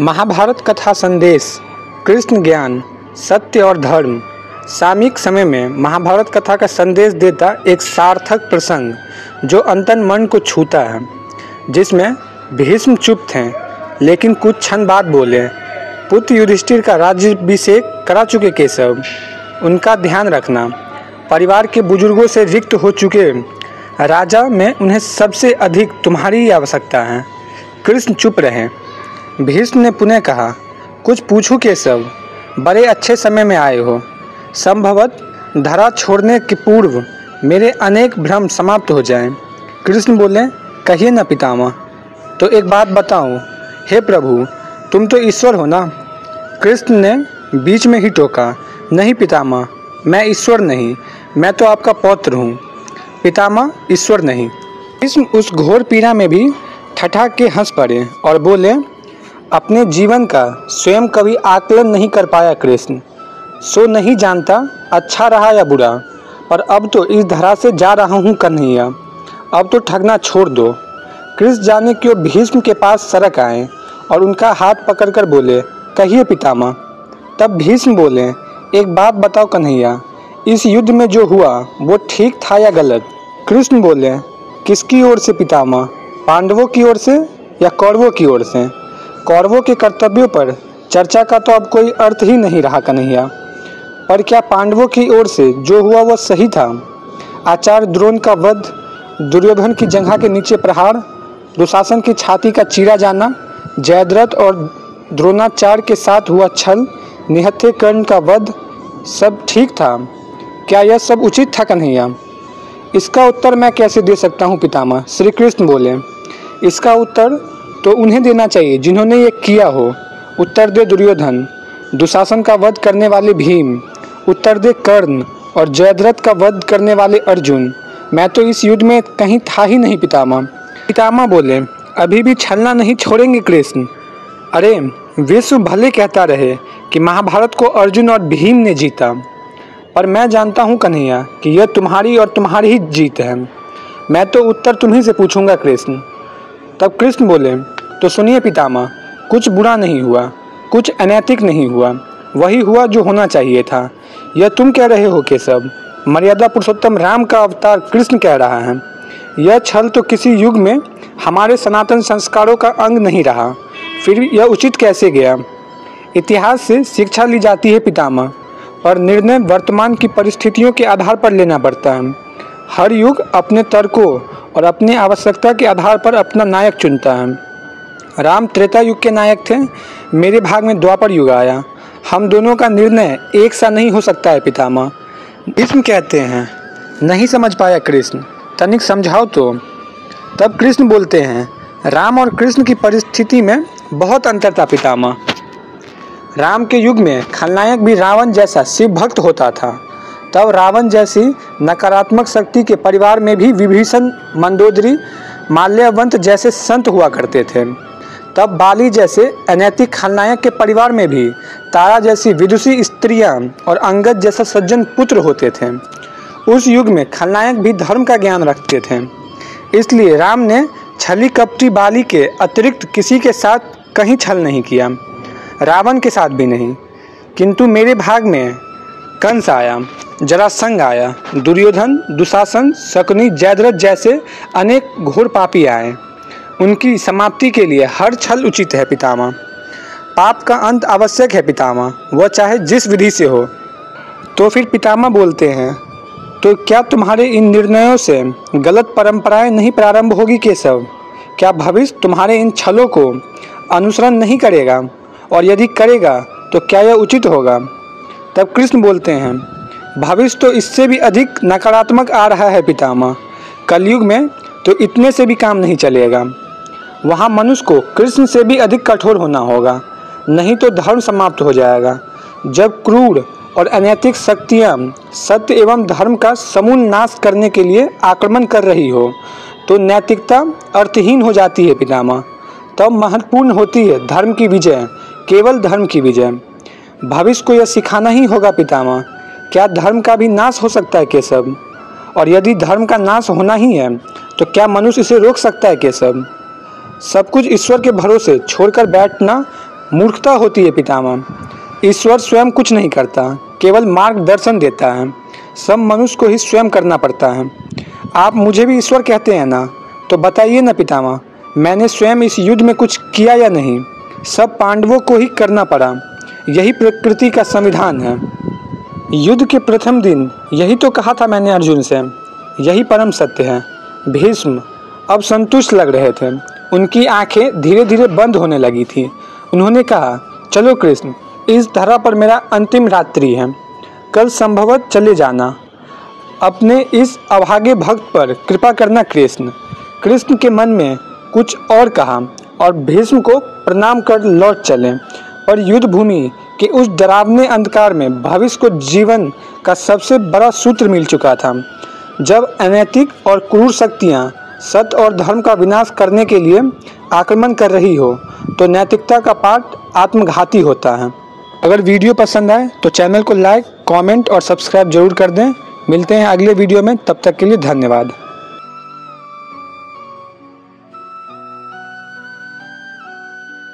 महाभारत कथा संदेश, कृष्ण ज्ञान, सत्य और धर्म। सामयिक समय में महाभारत कथा का संदेश देता एक सार्थक प्रसंग, जो अंतन मन को छूता है, जिसमें भीष्म चुप थे, लेकिन कुछ क्षण बाद बोले, पुत्र युधिष्ठिर का राज्यभिषेक करा चुके केशव, उनका ध्यान रखना। परिवार के बुज़ुर्गों से रिक्त हो चुके राजा में उन्हें सबसे अधिक तुम्हारी आवश्यकता है कृष्ण चुप रहे। भीष्म ने पुनः कहा, कुछ पूछू के सब? बड़े अच्छे समय में आए हो। संभवत धरा छोड़ने के पूर्व मेरे अनेक भ्रम समाप्त हो जाएँ। कृष्ण बोले, कहिए न पितामह तो एक बात बताओ हे प्रभु, तुम तो ईश्वर हो ना? कृष्ण ने बीच में ही टोका, नहीं पितामह, मैं ईश्वर नहीं, मैं तो आपका पौत्र हूँ। पितामह, ईश्वर नहीं। भीष्म उस घोर पीड़ा में भी ठठा के हंस पड़े और बोले अपने जीवन का स्वयं कभी आकलन नहीं कर पाया कृष्ण। सो नहीं जानता अच्छा रहा या बुरा और अब तो इस धरा से जा रहा हूँ कन्हैया। अब तो ठगना छोड़ दो। कृष्ण जाने क्यों भीष्म के पास सड़क आए और उनका हाथ पकड़कर बोले, कहिए पितामह। तब भीष्म बोले, एक बात बताओ कन्हैया, इस युद्ध में जो हुआ, वो ठीक था या गलत? कृष्ण बोले, किसकी ओर से पितामह? पांडवों की ओर से या कौरवों की ओर से? कौरवों के कर्तव्यों पर चर्चा का तो अब कोई अर्थ ही नहीं रहा, कन्हैया। पर क्या पांडवों की ओर से जो हुआ वह सही था? आचार्य द्रोण का वध, दुर्योधन की जंघा के नीचे प्रहार, दुशासन की छाती का चीरा जाना, जयद्रथ और द्रोणाचार्य के साथ हुआ छल, निहत्थे कर्ण का वध, सब ठीक था। क्या यह सब उचित था, कन्हैया? इसका उत्तर मैं कैसे दे सकता हूँ, पितामह? श्री कृष्ण बोले। इसका उत्तर तो उन्हें देना चाहिए। जिन्होंने ये किया हो, उत्तर दे दुर्योधन, दुशासन का वध करने वाले भीम, उत्तर दे कर्ण और जयद्रथ का वध करने वाले अर्जुन। मैं तो इस युद्ध में कहीं था ही नहीं, पितामह। पितामह बोले, अभी भी छलना नहीं छोड़ेंगे कृष्ण। अरे, विश्व भले कहता रहे कि महाभारत को अर्जुन और भीम ने जीता, पर मैं जानता हूँ कन्हैया कि यह तुम्हारी और तुम्हारी ही जीत है। मैं तो उत्तर तुम्ही से पूछूँगा, कृष्ण। तब कृष्ण बोले तो सुनिए पितामह, कुछ बुरा नहीं हुआ, कुछ अनैतिक नहीं हुआ, वही हुआ जो होना चाहिए था। यह तुम कह रहे हो केशव मर्यादा पुरुषोत्तम राम का अवतार कृष्ण कह रहा है। यह छल तो किसी युग में हमारे सनातन संस्कारों का अंग नहीं रहा। फिर यह उचित कैसे गया? इतिहास से शिक्षा ली जाती है पितामह पर निर्णय वर्तमान की परिस्थितियों के आधार पर लेना पड़ता है। हर युग अपने तर्कों और अपनी आवश्यकता के आधार पर अपना नायक चुनता है। राम त्रेता युग के नायक थे। मेरे भाग में द्वापर युग आया। हम दोनों का निर्णय एक सा नहीं हो सकता है, पितामह। भीष्म कहते हैं, नहीं समझ पाया कृष्ण। तनिक समझाओ तो। तब कृष्ण बोलते हैं, राम और कृष्ण की परिस्थिति में बहुत अंतर था, पितामह। राम के युग में खलनायक भी रावण जैसा शिव भक्त होता था। तब रावण जैसी नकारात्मक शक्ति के परिवार में भी विभीषण, मंदोदरी, माल्यवंत जैसे संत हुआ करते थे। तब बाली जैसे अनैतिक खलनायक के परिवार में भी तारा जैसी विदुषी स्त्रियाँ और अंगद जैसा सज्जन पुत्र होते थे। उस युग में खलनायक भी धर्म का ज्ञान रखते थे। इसलिए राम ने छली कपटी बाली के अतिरिक्त किसी के साथ कहीं छल नहीं किया। रावण के साथ भी नहीं, किंतु मेरे भाग में कंस आया। जरासंग आया। दुर्योधन, दुशासन, शकुनी, जयद्रथ जैसे अनेक घोर पापी आए। उनकी समाप्ति के लिए हर छल उचित है पितामह। पाप का अंत आवश्यक है पितामह। वह चाहे जिस विधि से हो। तो फिर पितामह बोलते हैं तो क्या तुम्हारे इन निर्णयों से गलत परंपराएँ नहीं प्रारंभ होगी केशव? क्या भविष्य तुम्हारे इन छलों को अनुसरण नहीं करेगा? और यदि करेगा तो क्या यह उचित होगा? तब कृष्ण बोलते हैं भविष्य तो इससे भी अधिक नकारात्मक आ रहा है पितामह। कलयुग में तो इतने से भी काम नहीं चलेगा। वहाँ मनुष्य को कृष्ण से भी अधिक कठोर होना होगा, नहीं तो धर्म समाप्त हो जाएगा। जब क्रूर और अनैतिक शक्तियाँ सत्य एवं धर्म का समूल नाश करने के लिए आक्रमण कर रही हो तो नैतिकता अर्थहीन हो जाती है पितामह। तब तो महत्वपूर्ण होती है धर्म की विजय, केवल धर्म की विजय। भविष्य को यह सिखाना ही होगा पितामह क्या धर्म का भी नाश हो सकता है केशव? और यदि धर्म का नाश होना ही है तो क्या मनुष्य इसे रोक सकता है केशव? सब कुछ ईश्वर के भरोसे छोड़कर बैठना मूर्खता होती है पितामह। ईश्वर स्वयं कुछ नहीं करता, केवल मार्गदर्शन देता है। सब मनुष्य को ही स्वयं करना पड़ता है। आप मुझे भी ईश्वर कहते हैं ना तो बताइए ना पितामह, मैंने स्वयं इस युद्ध में कुछ किया या नहीं? सब पांडवों को ही करना पड़ा। यही प्रकृति का संविधान है। युद्ध के प्रथम दिन, यही तो कहा था मैंने अर्जुन से। यही परम सत्य है। भीष्म अब संतुष्ट लग रहे थे। उनकी आँखें धीरे धीरे बंद होने लगी थी। उन्होंने कहा, चलो कृष्ण, इस धरा पर मेरा अंतिम रात्रि है। कल संभवत चले जाना। अपने इस अभागे भक्त पर कृपा करना कृष्ण। कृष्ण के मन में कुछ और कहा, और भीष्म को प्रणाम कर लौट चले। और युद्ध भूमि के उस डरावने अंधकार में भविष्य को जीवन का सबसे बड़ा सूत्र मिल चुका था। जब अनैतिक और क्रूर शक्तियाँ सत्य और धर्म का विनाश करने के लिए आक्रमण कर रही हो तो नैतिकता का पाठ आत्मघाती होता है। अगर वीडियो पसंद आए तो चैनल को लाइक, कमेंट और सब्सक्राइब ज़रूर कर दें। मिलते हैं अगले वीडियो में, तब तक के लिए धन्यवाद।